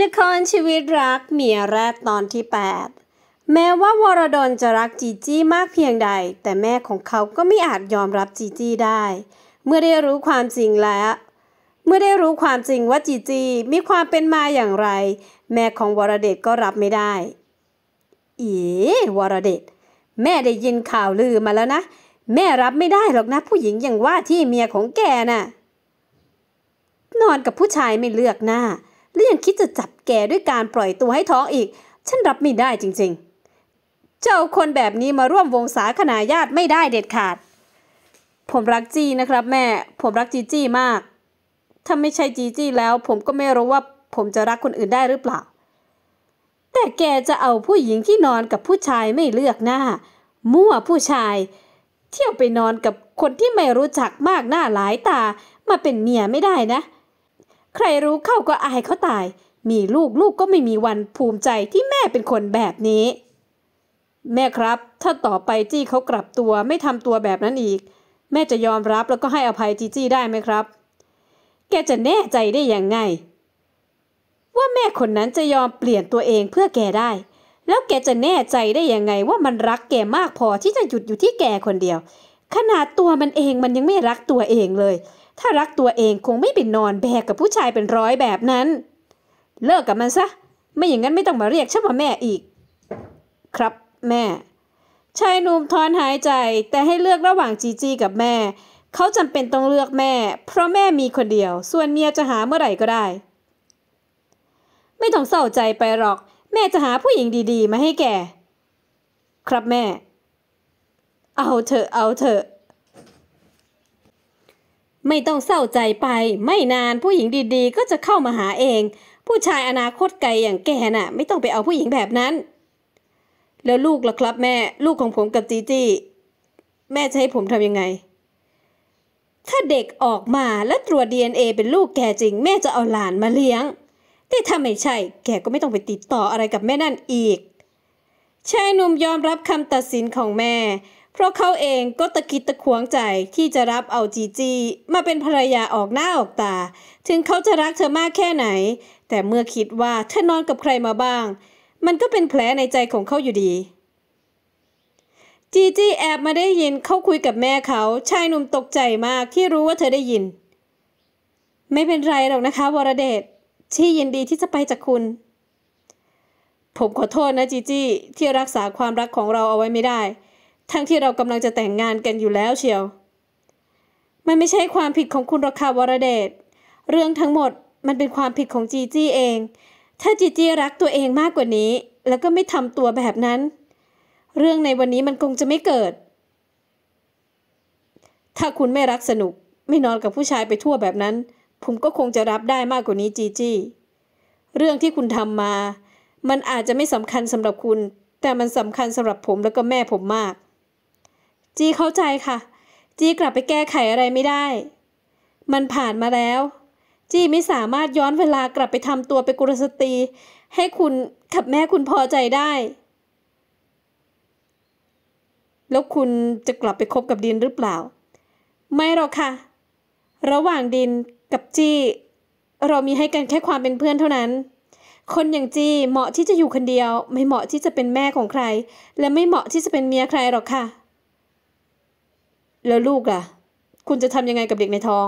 ละครชีวิตรักเมียแรกตอนที่ 8 แม้ว่าวรดลจะรักจีจี้มากเพียงใด แต่แม่ของเขาก็ไม่อาจยอมรับจีจี้ได้ เมื่อได้รู้ความจริงแล้ว เมื่อได้รู้ความจริงว่าจีจี้มีความเป็นมาอย่างไร แม่ของวรเดชก็รับไม่ได้ อีวรเดชแม่ได้ยินข่าวลือมาแล้วนะ แม่รับไม่ได้หรอกนะ ผู้หญิงอย่างว่าที่เมียของแกน่ะ นอนกับผู้ชายไม่เลือกหน้า และยังคิดจะจับแกด้วยการปล่อยตัวให้ท้องอีก ฉันรับไม่ได้จริงๆ เจ้าคนแบบนี้มาร่วมวงสาคนาญาติไม่ได้เด็ดขาด ผมรักจีนะครับแม่ ผมรักจีจี้มาก ถ้าไม่ใช่จีจี้แล้วผมก็ไม่รู้ว่าผมจะรักคนอื่นได้หรือเปล่า แต่แกจะเอาผู้หญิงที่นอนกับผู้ชายไม่เลือกหน้า มั่วผู้ชาย เที่ยวไปนอนกับคนที่ไม่รู้จักมากหน้าหลายตามาเป็นเมียไม่ได้นะ ใครรู้เข้าก็อายเขาตาย มีลูกลูกก็ไม่มีวันภูมิใจที่แม่เป็นคนแบบนี้ แม่ครับ ถ้าต่อไปจี้เขากลับตัวไม่ทำตัวแบบนั้นอีก แม่จะยอมรับแล้วก็ให้อภัยจีจี้ได้ไหมครับ แกจะแน่ใจได้ยังไง ว่าแม่คนนั้นจะยอมเปลี่ยนตัวเองเพื่อแกได้ แล้วแกจะแน่ใจได้ยังไงว่ามันรักแกมากพอที่จะหยุดอยู่ที่แกคนเดียว ขนาดตัวมันเองมันยังไม่รักตัวเองเลย ถ้ารักตัวเองคงไม่ไปนอนแบกกับผู้ชายเป็นร้อยแบบนั้น เลิกกับมันซะ ไม่อย่างนั้นไม่ต้องมาเรียกฉันว่าแม่อีก ครับแม่ ชายหนุ่มถอนหายใจแต่ให้เลือกระหว่างจีจีกับแม่ เขาจำเป็นต้องเลือกแม่ เพราะแม่มีคนเดียว ส่วนเมียจะหาเมื่อไหร่ก็ได้ ไม่ต้องเศร้าใจไปหรอก แม่จะหาผู้หญิงดี ๆ มาให้แก ครับแม่ เอาเถอะเอาเถอะ ไม่ต้องเศร้าใจไป ไม่นานผู้หญิงดีๆ ก็จะเข้ามาหาเอง ผู้ชายอนาคตไกลอย่างแกน่ะ ไม่ต้องไปเอาผู้หญิงแบบนั้น แล้วลูกล่ะครับแม่ ลูกของผมกับจีจี้แม่จะให้ผมทำยังไง ถ้าเด็กออกมาแล้วตรวจ DNA เป็นลูกแกจริง แม่จะเอาหลานมาเลี้ยง แต่ถ้าไม่ใช่ แกก็ไม่ต้องไปติดต่ออะไรกับแม่นั่นอีกชายหนุ่มยอมรับคำตัดสินของแม่ เพราะเขาเองก็ตะกิดตะขวงใจที่จะรับเอาจีจีมาเป็นภรรยาออกหน้าออกตา ถึงเขาจะรักเธอมากแค่ไหน แต่เมื่อคิดว่าเธอนอนกับใครมาบ้าง มันก็เป็นแผลในใจของเขาอยู่ดีจีจีแอบมาได้ยินเขาคุยกับแม่เขาชายหนุ่มตกใจมากที่รู้ว่าเธอได้ยิน ไม่เป็นไรหรอกนะคะ วรเดชที่ยินดีที่จะไปจากคุณ ผมขอโทษนะจีจี้ที่รักษาความรักของเราเอาไว้ไม่ได้ ทั้งที่เรากำลังจะแต่งงานกันอยู่แล้วเชียว มันไม่ใช่ความผิดของคุณรอกค่ะวรเดช เรื่องทั้งหมดมันเป็นความผิดของจีจี้เอง ถ้าจีจี้รักตัวเองมากกว่านี้ แล้วก็ไม่ทำตัวแบบนั้น เรื่องในวันนี้มันคงจะไม่เกิด ถ้าคุณไม่รักสนุก ไม่นอนกับผู้ชายไปทั่วแบบนั้น ผมก็คงจะรับได้มากกว่านี้จีจี้ เรื่องที่คุณทำมา มันอาจจะไม่สำคัญสำหรับคุณ แต่มันสำคัญสำหรับผมแล้วก็แม่ผมมาก จีเข้าใจค่ะ จีกลับไปแก้ไขอะไรไม่ได้ มันผ่านมาแล้ว จีไม่สามารถย้อนเวลากลับไปทำตัวเป็นกุลสตรี ให้คุณกับแม่คุณพอใจได้ แล้วคุณจะกลับไปคบกับดินหรือเปล่า ไม่หรอกค่ะ ระหว่างดินกับจี้ เรามีให้กันแค่ความเป็นเพื่อนเท่านั้นคนอย่างจี้เหมาะที่จะอยู่คนเดียว ไม่เหมาะที่จะเป็นแม่ของใคร และไม่เหมาะที่จะเป็นเมียใครหรอกค่ะ แล้วลูกล่ะ คุณจะทำยังไงกับเด็กในท้อง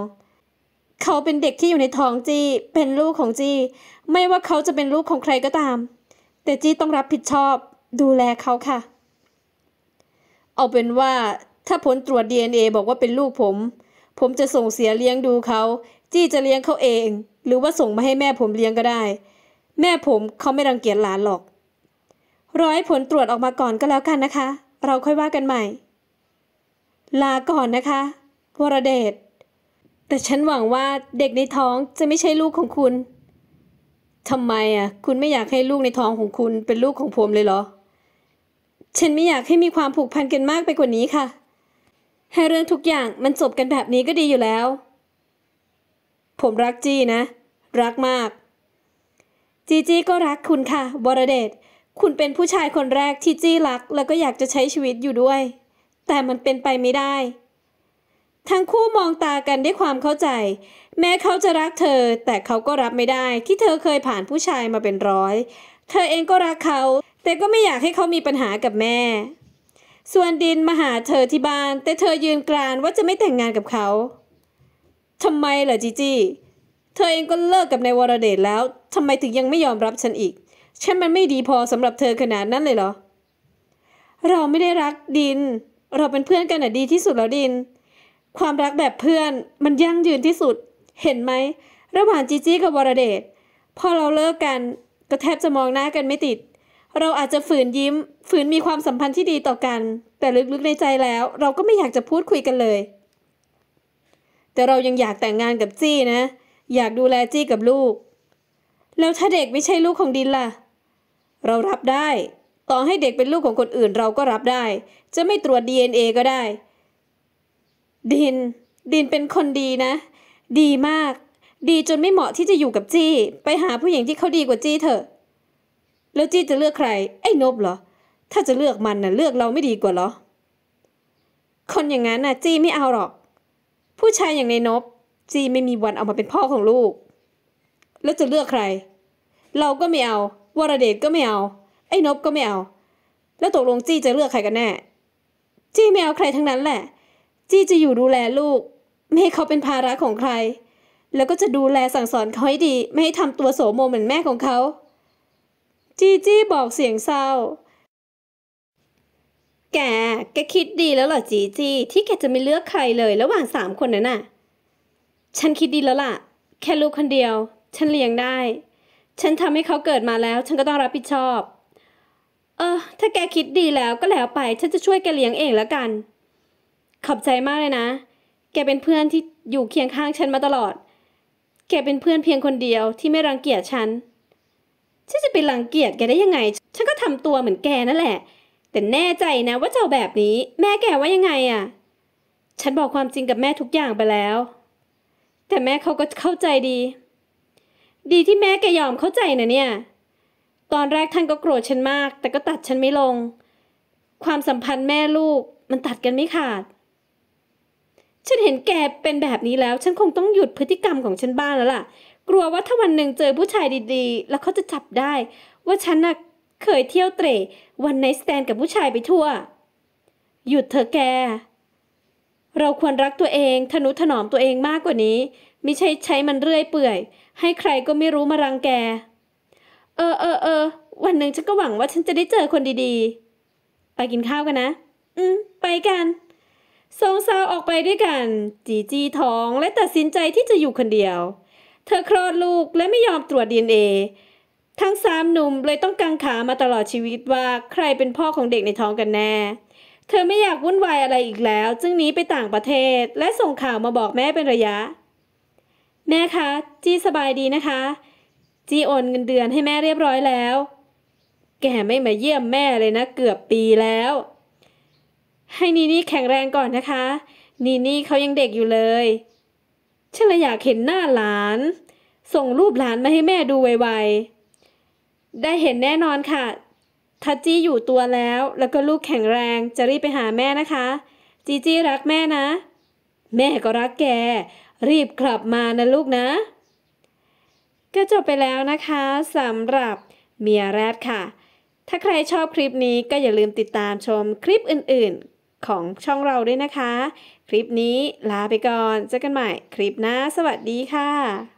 เขาเป็นเด็กที่อยู่ในท้องจี้ เป็นลูกของจี้ ไม่ว่าเขาจะเป็นลูกของใครก็ตาม แต่จี้ต้องรับผิดชอบ ดูแลเขาค่ะ เอาเป็นว่าถ้าผลตรวจ DNA บอกว่าเป็นลูกผม ผมจะส่งเสียเลี้ยงดูเขา จี้จะเลี้ยงเขาเอง หรือว่าส่งมาให้แม่ผมเลี้ยงก็ได้ แม่ผมเขาไม่รังเกียจหลานหรอก รอให้ผลตรวจออกมาก่อนก็แล้วกันนะคะ เราค่อยว่ากันใหม่ ลาก่อนนะคะ วรเดช แต่ฉันหวังว่าเด็กในท้องจะไม่ใช่ลูกของคุณทำไมอะ คุณไม่อยากให้ลูกในท้องของคุณเป็นลูกของผมเลยเหรอ ฉันไม่อยากให้มีความผูกพันกันมากไปกว่านี้ค่ะ ให้เรื่องทุกอย่างมันจบกันแบบนี้ก็ดีอยู่แล้ว ผมรักจี้นะ รักมาก จีจี้ก็รักคุณค่ะ วรเดช คุณเป็นผู้ชายคนแรกที่จี้รัก แล้วก็อยากจะใช้ชีวิตอยู่ด้วย แต่มันเป็นไปไม่ได้ ทั้งคู่มองตากันด้วยความเข้าใจ แม้เขาจะรักเธอ แต่เขาก็รับไม่ได้ที่เธอเคยผ่านผู้ชายมาเป็นร้อย เธอเองก็รักเขา แต่ก็ไม่อยากให้เขามีปัญหากับแม่ ส่วนดินมาหาเธอที่บ้าน แต่เธอยืนกรานว่าจะไม่แต่งงานกับเขาทำไมล่ะจีจี้เธอเองก็เลิกกับนายวรเดชแล้วทำไมถึงยังไม่ยอมรับฉันอีก ฉันมันไม่ดีพอสำหรับเธอขนาดนั้นเลยเหรอ เราไม่ได้รักดิน เราเป็นเพื่อนกันน่ะดีที่สุดแล้วดิน ความรักแบบเพื่อนมันยั่งยืนที่สุด เห็นไหม ระหว่างจีจี้กับวรเดชพอเราเลิกกันก็แทบจะมองหน้ากันไม่ติด เราอาจจะฝืนยิ้ม ฝืนมีความสัมพันธ์ที่ดีต่อกัน แต่ลึกๆในใจแล้ว เราก็ไม่อยากจะพูดคุยกันเลย แต่เรายังอยากแต่งงานกับจี้นะ อยากดูแลจี้กับลูก แล้วถ้าเด็กไม่ใช่ลูกของดินล่ะ เรารับได้ ต่อให้เด็กเป็นลูกของคนอื่นเราก็รับได้ จะไม่ตรวจ DNA ก็ได้ ดิน ดินเป็นคนดีนะ ดีมาก ดีจนไม่เหมาะที่จะอยู่กับจี้ ไปหาผู้หญิงที่เขาดีกว่าจี้เถอะ แล้วจี้จะเลือกใคร ไอ้นบเหรอ ถ้าจะเลือกมันน่ะเลือกเราไม่ดีกว่าเหรอ คนอย่างนั้นน่ะ จี้ไม่เอาหรอก ผู้ชายอย่างในนบ จี้ไม่มีวันเอามาเป็นพ่อของลูก แล้วจะเลือกใคร เราก็ไม่เอา วรเดชก็ไม่เอา อ้นบก็ไม่เอา แล้วตกลงจี้จะเลือกใครกันแน่ จี้ไม่เอาใครทั้งนั้นแหละ จี้จะอยู่ดูแลลูก ไม่ให้เขาเป็นภาระของใคร แล้วก็จะดูแลสั่งสอนเขาให้ดี ไม่ให้ทำตัวโสโมเหมือนแม่ของเขา จี้จี้บอกเสียงเศร้า แก แกคิดดีแล้วเหรอจีจี้ที่แกจะไม่เลือกใครเลยระหว่างสามคนนั้นน่ะ ฉันคิดดีแล้วล่ะ แค่ลูกคนเดียว ฉันเลี้ยงได้ฉันทำให้เขาเกิดมาแล้ว ฉันก็ต้องรับผิดชอบ เออ ถ้าแกคิดดีแล้วก็แล้วไป ฉันจะช่วยแกเลี้ยงเองแล้วกัน ขอบใจมากเลยนะ แกเป็นเพื่อนที่อยู่เคียงข้างฉันมาตลอด แกเป็นเพื่อนเพียงคนเดียวที่ไม่รังเกียจฉัน ฉันจะไปรังเกียจแกได้ยังไง ฉันก็ทำตัวเหมือนแกนั่นแหละ แต่แน่ใจนะว่าเจะเอาแบบนี้ แม่แกว่ายังไงอะ ฉันบอกความจริงกับแม่ทุกอย่างไปแล้ว แต่แม่เขาก็เข้าใจดี ดีที่แม่แกยอมเข้าใจนะเนี่ย ตอนแรกท่านก็โกรธฉันมาก แต่ก็ตัดฉันไม่ลง ความสัมพันธ์แม่ลูกมันตัดกันไม่ขาด ฉันเห็นแกเป็นแบบนี้แล้ว ฉันคงต้องหยุดพฤติกรรมของฉันบ้างแล้วล่ะ กลัวว่าถ้าวันหนึ่งเจอผู้ชายดีๆ แล้วเขาจะจับได้ ว่าฉันน่ะเคยเที่ยวเตร่วันไนสแตนกับผู้ชายไปทั่ว หยุดเถอะแก เราควรรักตัวเองทนุถนอมตัวเองมากกว่านี้ ไม่ใช่ใช้มันเรื่อยเปื่อย ให้ใครก็ไม่รู้มารังแก เออเออเออวันหนึ่งฉันก็หวังว่าฉันจะได้เจอคนดีๆ ไปกินข้าวกันนะ อืม ไปกันสองสาวออกไปด้วยกัน จีจีท้องและตัดสินใจที่จะอยู่คนเดียว เธอคลอดลูกและไม่ยอมตรวจดีเอ็นเอทั้งสามหนุ่มเลยต้องกังขามาตลอดชีวิตว่าใครเป็นพ่อของเด็กในท้องกันแน่ เธอไม่อยากวุ่นวายอะไรอีกแล้ว จึงหนีไปต่างประเทศและส่งข่าวมาบอกแม่เป็นระยะ แม่คะ จีสบายดีนะคะ จี้โอนเงินเดือนให้แม่เรียบร้อยแล้ว แกไม่มาเยี่ยมแม่เลยนะเกือบปีแล้ว ให้นีนี่แข็งแรงก่อนนะคะ นีนี่เขายังเด็กอยู่เลยฉันเลยอยากเห็นหน้าหลาน ส่งรูปหลานมาให้แม่ดูไวๆ ได้เห็นแน่นอนค่ะทัจจี้อยู่ตัวแล้ว แล้วก็ลูกแข็งแรงจะรีบไปหาแม่นะคะ จีจี้รักแม่นะ แม่ก็รักแก รีบกลับมานะลูกนะ ก็จบไปแล้วนะคะสำหรับเมียแรดค่ะ ถ้าใครชอบคลิปนี้ก็อย่าลืมติดตามชมคลิปอื่นๆ ของช่องเราด้วยนะคะ คลิปนี้ลาไปก่อนเจอกันใหม่คลิปหน้าสวัสดีค่ะ